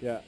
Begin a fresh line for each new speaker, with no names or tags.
Yeah.